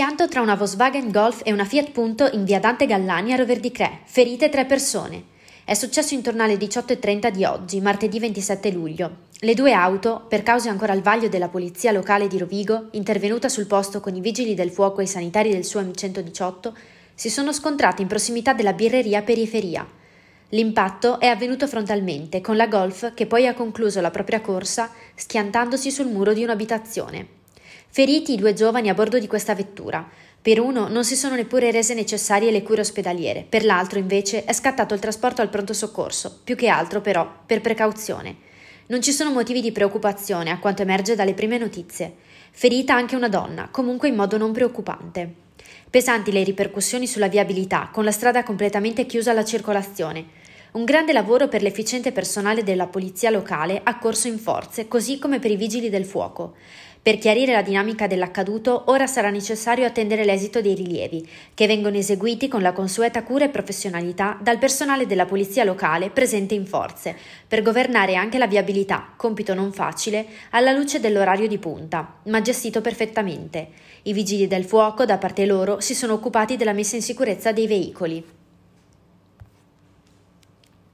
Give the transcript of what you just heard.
Schianto tra una Volkswagen Golf e una Fiat Punto in via Dante Gallani a Rover di Cre. Ferite tre persone. È successo intorno alle 18.30 di oggi, martedì 27 luglio. Le due auto, per cause ancora al vaglio della polizia locale di Rovigo, intervenuta sul posto con i vigili del fuoco e i sanitari del SUAM 118, si sono scontrate in prossimità della birreria Periferia. L'impatto è avvenuto frontalmente, con la Golf che poi ha concluso la propria corsa schiantandosi sul muro di un'abitazione. Feriti i due giovani a bordo di questa vettura. Per uno non si sono neppure rese necessarie le cure ospedaliere, per l'altro invece è scattato il trasporto al pronto soccorso, più che altro però per precauzione. Non ci sono motivi di preoccupazione, a quanto emerge dalle prime notizie. Ferita anche una donna, comunque in modo non preoccupante. Pesanti le ripercussioni sulla viabilità, con la strada completamente chiusa alla circolazione. Un grande lavoro per l'efficiente personale della polizia locale accorso in forze, così come per i vigili del fuoco. Per chiarire la dinamica dell'accaduto, ora sarà necessario attendere l'esito dei rilievi, che vengono eseguiti con la consueta cura e professionalità dal personale della polizia locale presente in forze, per governare anche la viabilità, compito non facile, alla luce dell'orario di punta, ma gestito perfettamente. I vigili del fuoco, da parte loro, si sono occupati della messa in sicurezza dei veicoli.